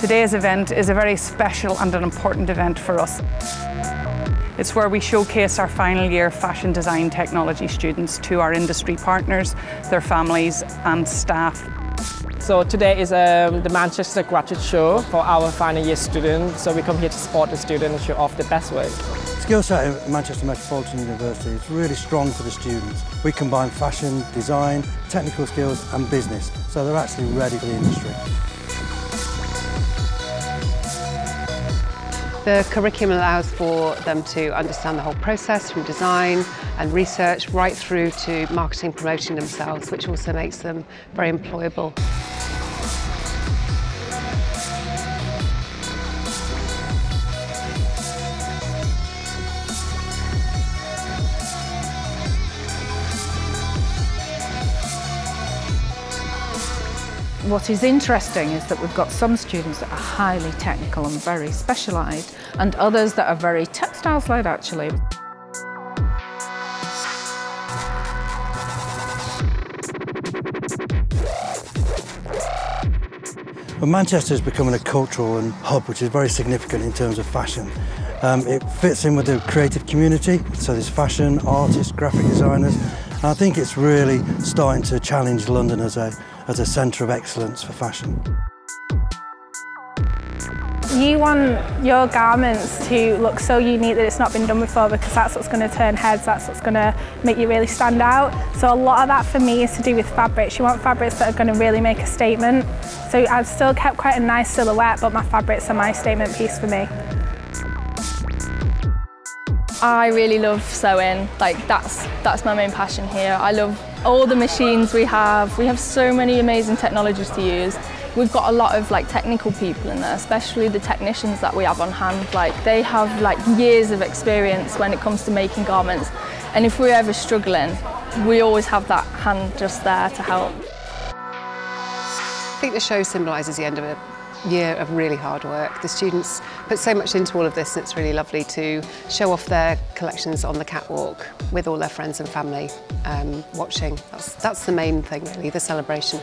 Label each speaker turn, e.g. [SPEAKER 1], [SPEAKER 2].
[SPEAKER 1] Today's event is a very special and an important event for us. It's where we showcase our final year fashion design technology students to our industry partners, their families and staff.
[SPEAKER 2] So today is um, the Manchester Graduate Show for our final year students. So we come here to support the students and show off the best way.
[SPEAKER 3] Skill set at Manchester Metropolitan University is really strong for the students. We combine fashion, design, technical skills and business, so they're actually ready for the industry.
[SPEAKER 4] The curriculum allows for them to understand the whole process from design and research right through to marketing promoting themselves, which also makes them very employable.
[SPEAKER 5] What is interesting is that we've got some students that are highly technical and very specialised and others that are very textiles-led actually.
[SPEAKER 3] Well, Manchester is becoming a cultural and hub which is very significant in terms of fashion. Um, it fits in with the creative community, so there's fashion, artists, graphic designers, and I think it's really starting to challenge London as a, as a centre of excellence for fashion.
[SPEAKER 6] You want your garments to look so unique that it's not been done before because that's what's going to turn heads, that's what's going to make you really stand out. So a lot of that for me is to do with fabrics. You want fabrics that are going to really make a statement. So I've still kept quite a nice silhouette but my fabrics are my statement piece for me.
[SPEAKER 7] I really love sewing. Like that's that's my main passion here. I love all the machines we have. We have so many amazing technologies to use. We've got a lot of like technical people in there, especially the technicians that we have on hand. Like they have like years of experience when it comes to making garments. And if we're ever struggling, we always have that hand just there to help.
[SPEAKER 4] I think the show symbolises the end of a year of really hard work. The students put so much into all of this and it's really lovely to show off their collections on the catwalk with all their friends and family um, watching. That's, that's the main thing really, the celebration.